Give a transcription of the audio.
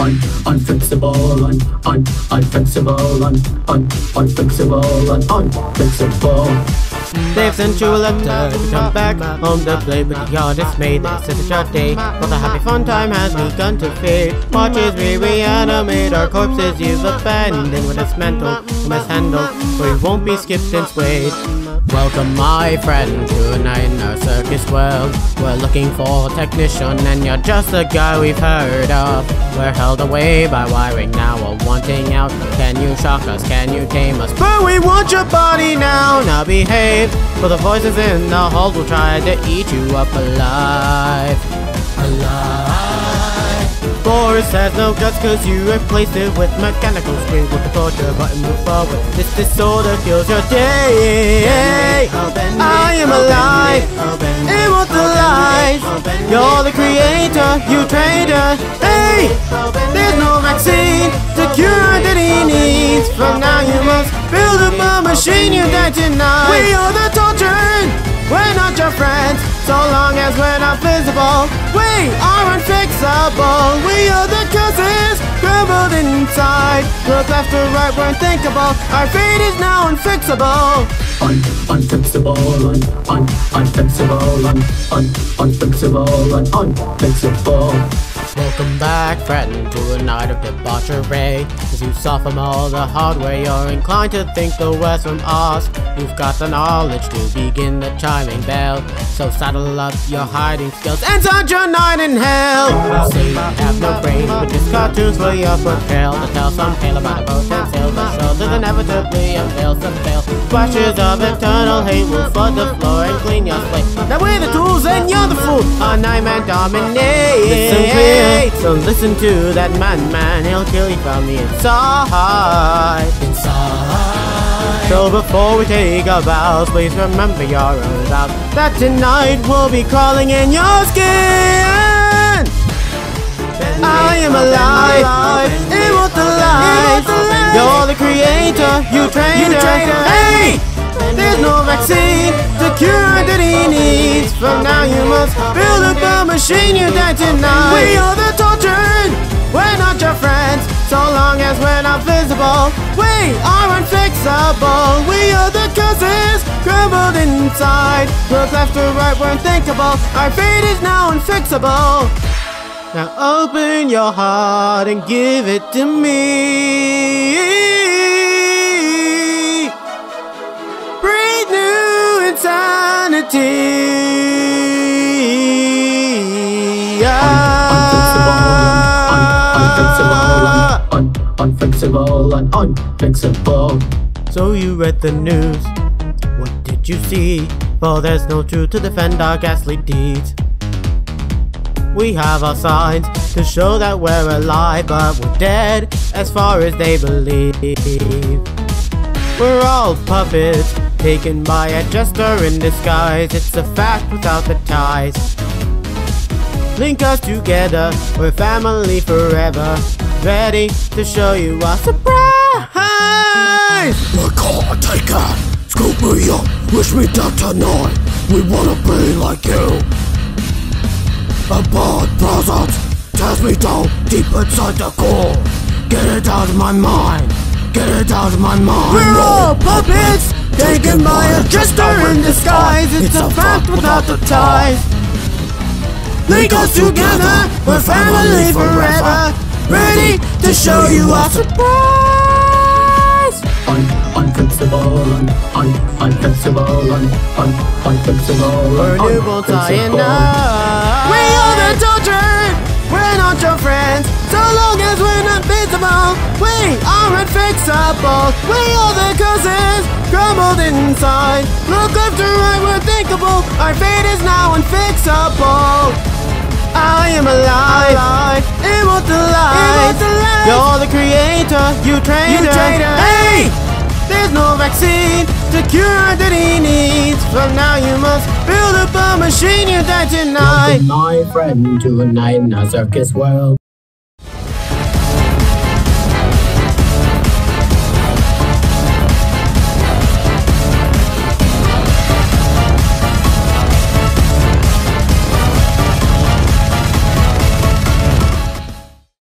un, unfixable, un, un, unfixable, un, un, unfixable, un, unfixable. They've sent you a letter to come back home to play, but you're dismayed. This is a short day, but the happy fun time has begun to fade. Watch as we reanimate our corpses you've abandoned when it's mental, mishandled, we won't be skipped and swayed. Welcome, my friend, to a night in our circus world. We're looking for a technician, and you're just the guy we've heard of. We're held away by wiring now, we're wanting out. Can you shock us? Can you tame us? But we want your body now. Now behave, for the voices in the halls will try to eat you up alive. Alive. Boris has no guts cause you replaced it with mechanical screens with the torture button move forward. This disorder kills your day. I am alive. The lies. You're the creator, you traitor. Hey, there's no vaccine to cure that he needs. From now you must build up a machine you die tonight. We are the tortured. We're not your friends, so long as we're not visible. We are unfixable. We are the curses crumbled inside. Look left or right, we're unthinkable. Our fate is now unfixable. Un, unfixable, un, un, unfixable, un, un, unfixable, un, unfixable. Welcome back, friend, to a night of debauchery. As you from all the hard way, you're inclined to think the worst from us. You've got the knowledge to begin the chiming bell. So saddle up your hiding skills and start your night in hell. Say you have no brain, but just cartoons for your portrayal. To tell some tale about a potential, the shoulders inevitably unveil some fail. Flashes of eternal hate will flood the floor and clean your slate. And you're the fool. Ah, A nightmare dominate. So listen to that madman, he'll kill you from the inside. Inside. So before we take our vows, please remember your own vows. That tonight we'll be crawling in your skin. I am alive, immortalized. You're the creator, you traitor. Hey! There's no vaccine to cure that he needs. From now you must build up the machine you die tonight. We are the tortured, we're not your friends. So long as we're not visible, we are unfixable. We are the curses crumbled inside. Look left or right, we're unthinkable. Our fate is now unfixable. Now open your heart and give it to me. And unfixable. So you read the news. What did you see? For there's no truth to defend our ghastly deeds. We have our signs to show that we're alive, but we're dead as far as they believe. We're all puppets, taken by a jester in disguise. It's a fact without the ties. Link us together, we're family forever ready to show you a surprise! We can't take it! Scoop me up, wish me dead tonight! We wanna be like you! A bad presence tears me down deep inside the core! Get it out of my mind! Get it out of my mind! We're all puppets! Taken by a jester in disguise! It's, it's a fact without the ties! Link us together, we're family forever! Ready to show you a surprise! Un unfixable, un un unfixable, un un unfixable, We're newborn tying We are the children, we're not your friends. So long as we're not visible, we are unfixable. We are the cousins, crumbled inside. Look left to right, we're thinkable. Our fate is now unfixable. I am alive, immortalized. You're the creator, you traitor. You traitor. Hey, there's no vaccine to cure that he needs. From now you must build up a machine you die tonight. Welcome, my friend, to a night in a circus world.